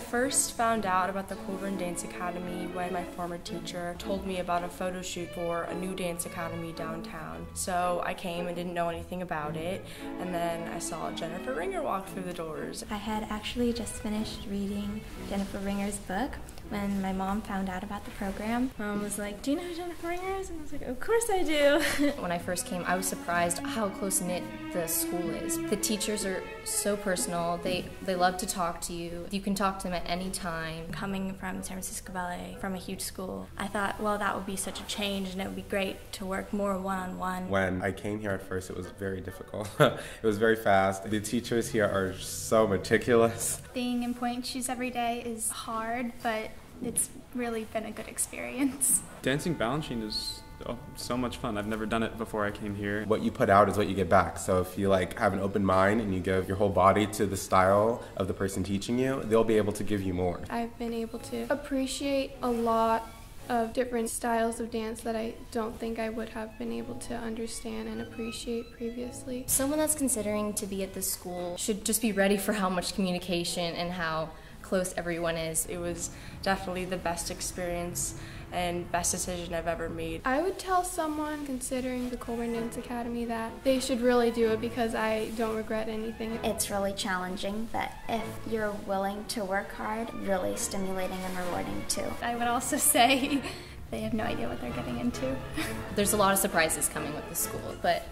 first found out about the Colburn Dance Academy when my former teacher told me about a photo shoot for a new dance academy downtown. So I came and didn't know anything about it, and then I saw Jenifer Ringer walk through the doors. I had actually just finished reading Jenifer Ringer's book when my mom found out about the program. Mom was like, Do you know who Jenifer Ringer is? And I was like, Of course I do. when I first came, I was surprised how close knit the school is. The teachers are so personal, they, they love to talk to you. You can talk to them at any time. Coming from San Francisco Ballet, from a huge school, I thought, well, that would be such a change and it would be great to work more one on one. When I came here at first, it was very difficult. it was very fast. The teachers here are so meticulous. Being in pointe shoes every day is hard, but it's really been a good experience. Dancing Balanchine is oh, so much fun. I've never done it before I came here. What you put out is what you get back. So if you like have an open mind and you give your whole body to the style of the person teaching you, they'll be able to give you more. I've been able to appreciate a lot of different styles of dance that I don't think I would have been able to understand and appreciate previously. Someone that's considering to be at this school should just be ready for how much communication and how close everyone is. It was definitely the best experience and best decision I've ever made. I would tell someone considering the Colburn Dance Academy that they should really do it because I don't regret anything. It's really challenging, but if you're willing to work hard, really stimulating and rewarding too. I would also say they have no idea what they're getting into. There's a lot of surprises coming with the school, but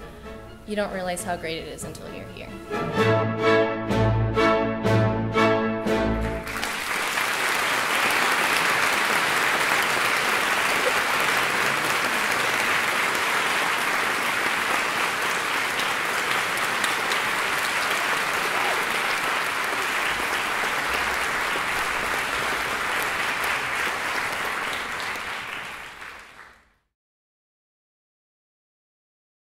you don't realize how great it is until you're here.